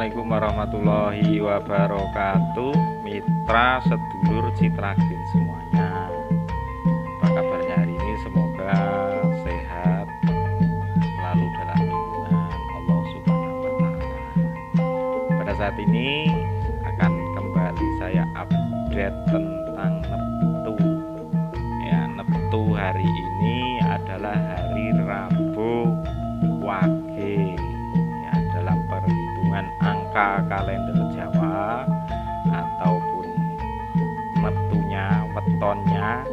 Assalamualaikum warahmatullahi wabarakatuh. Mitra sedulur Citra Green semuanya. Apa kabarnya hari ini? Semoga sehat Selalu dalam lindungan Allah subhanahu wa ta'ala. Pada saat ini akan kembali saya update tentang Neptu. Ya Neptu hari kalender Jawa ataupun metunya wetonnya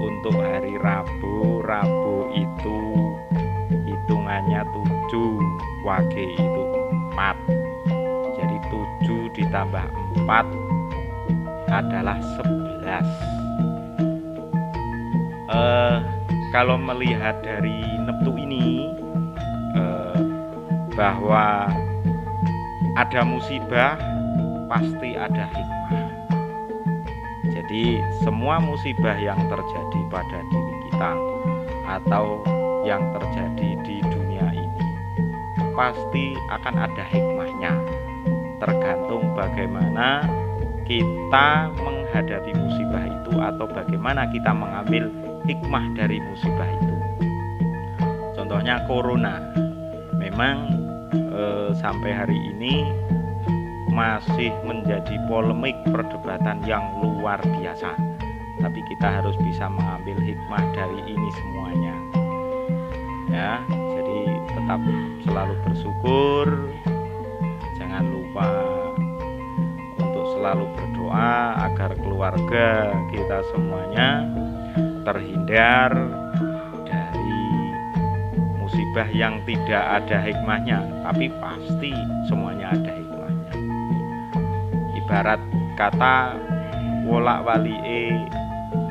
untuk hari Rabu. Rabu itu hitungannya 7 wage itu 4 jadi 7 ditambah 4 adalah 11 eh, kalau melihat dari neptu ini eh, bahwa ada musibah pasti ada hikmah. Jadi semua musibah yang terjadi pada diri kita atau yang terjadi di dunia ini pasti akan ada hikmahnya. Tergantung bagaimana kita menghadapi musibah itu atau bagaimana kita mengambil hikmah dari musibah itu. Contohnya corona. Memang eh, sampai hari ini masih menjadi polemik perdebatan yang luar biasa. Tapi kita harus bisa mengambil hikmah dari ini semuanya. Ya, jadi tetap selalu bersyukur. Jangan lupa untuk selalu berdoa agar keluarga kita semuanya terhindar musibah yang tidak ada hikmahnya, tapi pasti semuanya ada hikmahnya. Ibarat kata wolak walie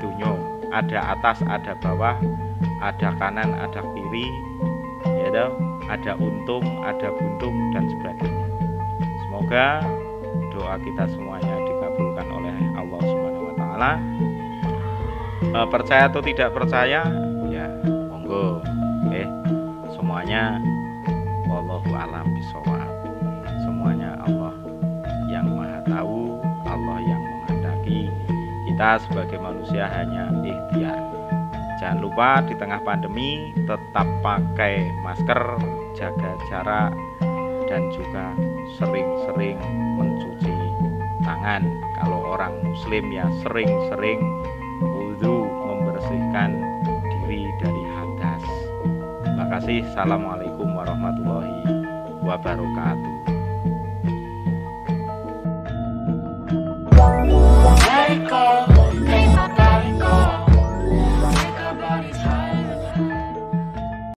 dunyo, ada atas, ada bawah, ada kanan, ada kiri, ya ada untung, ada buntung dan sebagainya. Semoga doa kita semuanya dikabulkan oleh Allah Subhanahu wa taala. E, percaya atau tidak percaya, ya monggo. Semuanya wallahu alam bisawab. Semuanya Allah yang Maha tahu, Allah yang menghendaki. Kita sebagai manusia hanya ikhtiar. Jangan lupa di tengah pandemi tetap pakai masker, jaga jarak dan juga sering-sering mencuci tangan. Kalau orang muslim ya sering-sering kasih. Assalamualaikum warahmatullahi wabarakatuh.